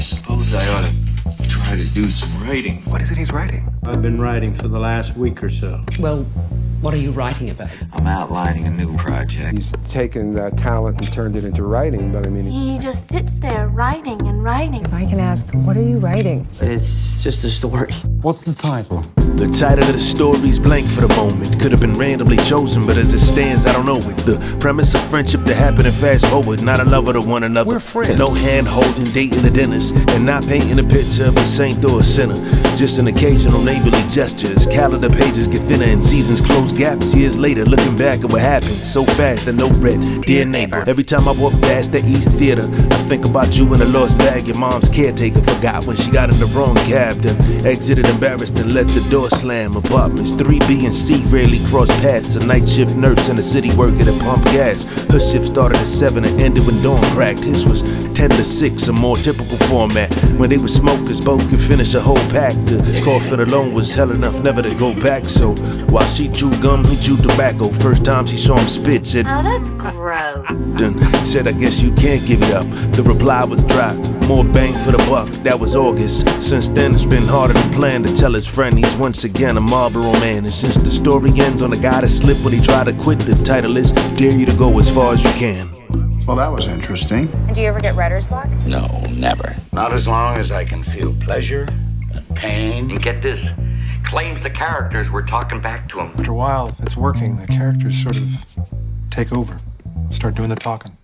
I suppose I ought to try to do some writing. What is it he's writing? I've been writing for the last week or so. Well, what are you writing about? I'm outlining a new project. He's taken that talent and turned it into writing, but I mean, He just sits there writing and writing. If I can ask, what are you writing? But it's just a story. What's the title? The title of the story's blank for the moment. Could have been randomly chosen, but as it stands, I don't know it. The premise of friendship that happened and fast forward, not a lover to one another. We're friends. No hand holding, dating the dinners, and not painting a picture of a saint or a sinner. Just an occasional neighborly gestures. Calendar pages get thinner and seasons close gaps. Years later, looking back at what happened so fast and no red. Dear neighbor, every time I walk past the East Theater, I think about you in a lost bag. Your mom's caretaker forgot when she got in the wrong cab, then exited embarrassed and let the door slam. Apartments 3B and C rarely cross paths. A night shift nurse and a city worker that pump gas. Her shift started at 7 and ended when dawn cracked. His was 10 to 6, a more typical format. When they were smokers, both could finish a whole pack. The coffin alone was hell enough never to go back. So while she chewed gum, he chewed tobacco. First time she saw him spit, said, Oh, that's gross. Done. Said, I guess you can't give it up. The reply was dry. More bang for the buck. That was August. Since then, it's been harder than planned to tell his friend he's once again a Marlboro man. And since the story ends on a guy that slipped when he tried to quit, the title is Dare You to Go As Far As You Can. Well, that was interesting. Do you ever get writer's block? No, never. Not as long as I can feel pleasure and pain. And get this claims the characters were talking back to him. After a while, if it's working, the characters sort of take over, start doing the talking.